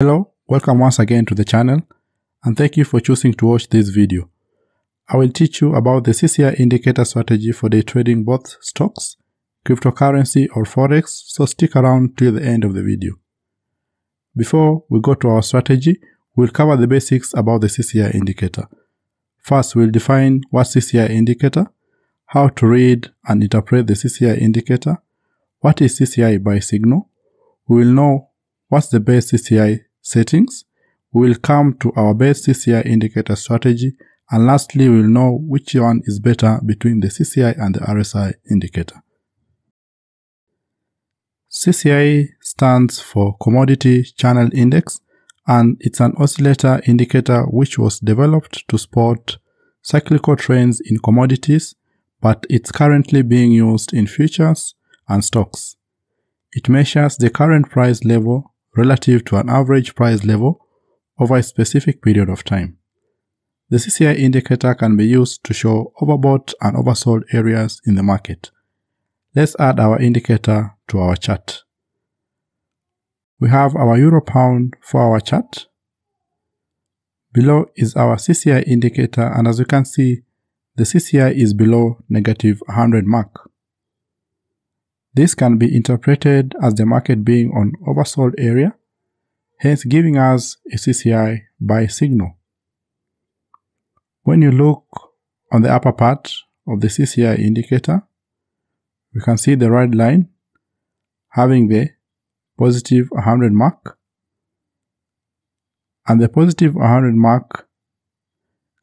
Hello, welcome once again to the channel and thank you for choosing to watch this video. I will teach you about the CCI indicator strategy for day trading both stocks, cryptocurrency or forex, so stick around till the end of the video. Before we go to our strategy, we'll cover the basics about the CCI indicator. First, we'll define what CCI indicator, how to read and interpret the CCI indicator, what is CCI buy signal, we will know what's the best CCI settings, we will come to our best CCI indicator strategy, and lastly we will know which one is better between the CCI and the RSI indicator. CCI stands for Commodity Channel Index and it's an oscillator indicator which was developed to spot cyclical trends in commodities but it's currently being used in futures and stocks. It measures the current price level relative to an average price level over a specific period of time. The CCI indicator can be used to show overbought and oversold areas in the market. Let's add our indicator to our chart. We have our euro pound for our chart. Below is our CCI indicator and as you can see, the CCI is below negative 100 mark. This can be interpreted as the market being on oversold area, hence giving us a CCI buy signal. When you look on the upper part of the CCI indicator, we can see the red line having the positive 100 mark and the positive 100 mark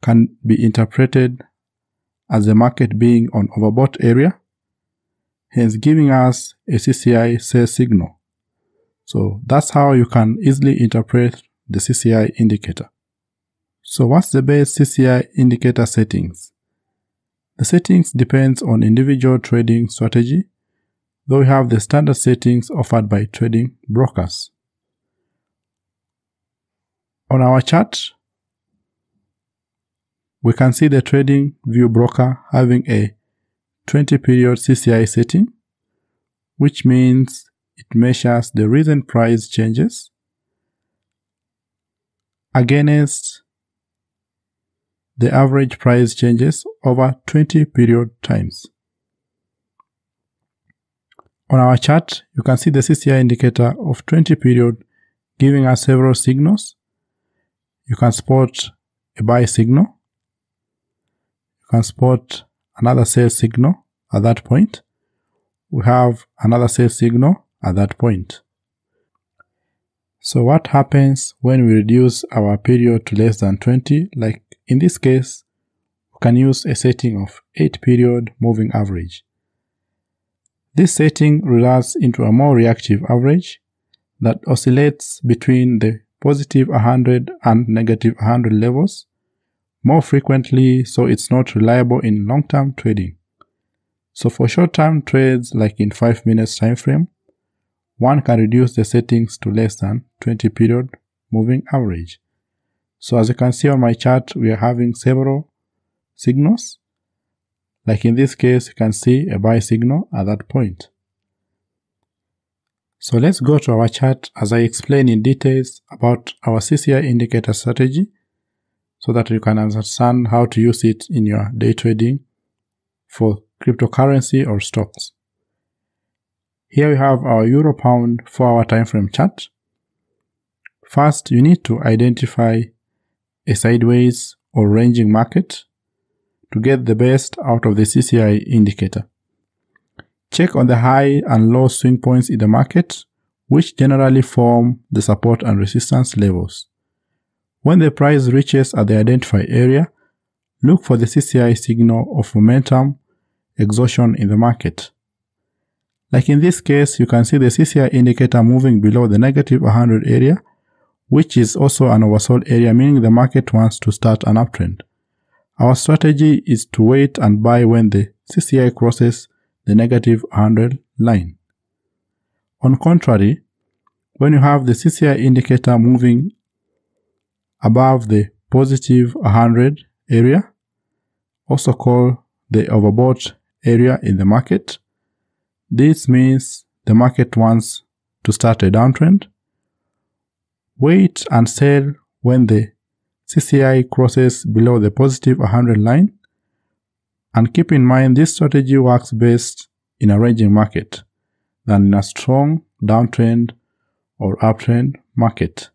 can be interpreted as the market being on overbought area hence giving us a CCI sell signal. So that's how you can easily interpret the CCI indicator. So what's the best CCI indicator settings? The settings depends on individual trading strategy, though we have the standard settings offered by trading brokers. On our chart, we can see the trading view broker having a 20 period CCI setting, which means it measures the recent price changes against the average price changes over 20 period times. On our chart, you can see the CCI indicator of 20 period giving us several signals. You can spot a buy signal. You can spot another sell signal at that point. We have another sell signal at that point. So what happens when we reduce our period to less than 20? Like in this case, we can use a setting of 8 period moving average. This setting results into a more reactive average that oscillates between the positive 100 and negative 100 levels more frequently so it's not reliable in long-term trading. So for short-term trades like in 5 minutes time frame, one can reduce the settings to less than 20 period moving average. So as you can see on my chart, we are having several signals. Like in this case, you can see a buy signal at that point. So let's go to our chart as I explain in details about our CCI indicator strategy so that you can understand how to use it in your day trading for cryptocurrency or stocks. Here we have our euro pound 4 hour time frame chart. First, you need to identify a sideways or ranging market to get the best out of the CCI indicator. Check on the high and low swing points in the market, which generally form the support and resistance levels. When the price reaches at the identified area, look for the CCI signal of momentum exhaustion in the market. Like in this case, you can see the CCI indicator moving below the negative 100 area, which is also an oversold area, meaning the market wants to start an uptrend. Our strategy is to wait and buy when the CCI crosses the negative 100 line. On contrary, when you have the CCI indicator moving above the positive 100 area, also called the overbought area in the market. This means the market wants to start a downtrend. wait and sell when the CCI crosses below the positive 100 line. And keep in mind this strategy works best in a ranging market than in a strong downtrend or uptrend market.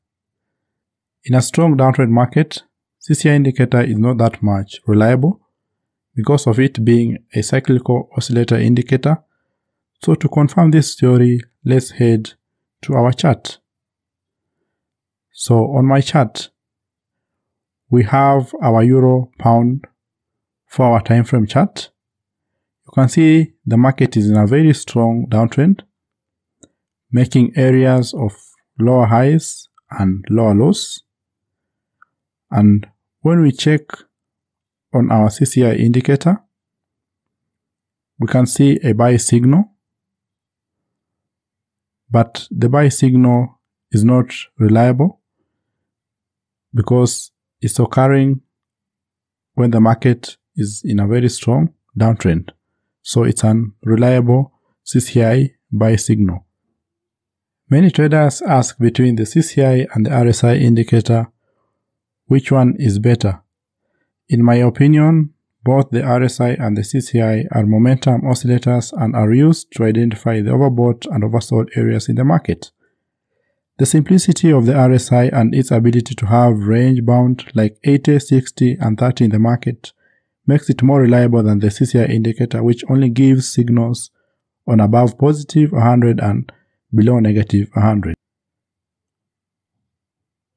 In a strong downtrend market, CCI indicator is not that much reliable because of it being a cyclical oscillator indicator. So to confirm this theory, let's head to our chart. So on my chart, we have our euro pound for our time frame chart. You can see the market is in a very strong downtrend, making areas of lower highs and lower lows. And when we check on our CCI indicator, we can see a buy signal, but the buy signal is not reliable because it's occurring when the market is in a very strong downtrend. So it's an reliable CCI buy signal. Many traders ask between the CCI and the RSI indicator which one is better. In my opinion, both the RSI and the CCI are momentum oscillators and are used to identify the overbought and oversold areas in the market. The simplicity of the RSI and its ability to have range bound like 80, 60, and 30 in the market makes it more reliable than the CCI indicator, which only gives signals on above positive 100 and below negative 100.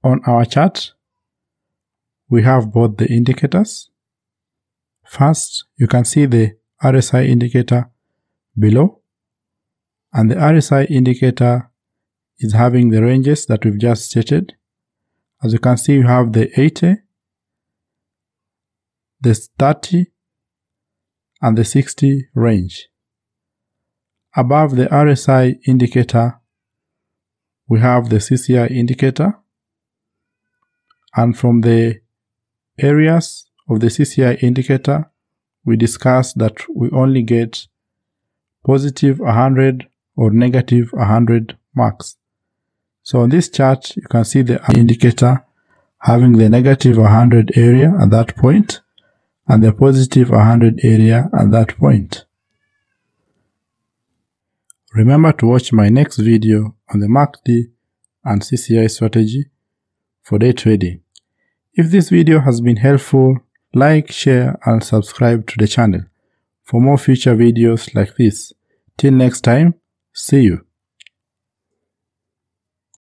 On our chart, we have both the indicators. First, you can see the RSI indicator below, and the RSI indicator is having the ranges that we've just stated. As you can see, you have the 80, the 30, and the 60 range. Above the RSI indicator, we have the CCI indicator. And from the areas of the CCI indicator, we discussed that we only get positive 100 or negative 100 marks. So on this chart, you can see the indicator having the negative 100 area at that point and the positive 100 area at that point. Remember to watch my next video on the MACD and CCI strategy for day trading. If this video has been helpful, like, share and subscribe to the channel for more future videos like this. Till next time, see you.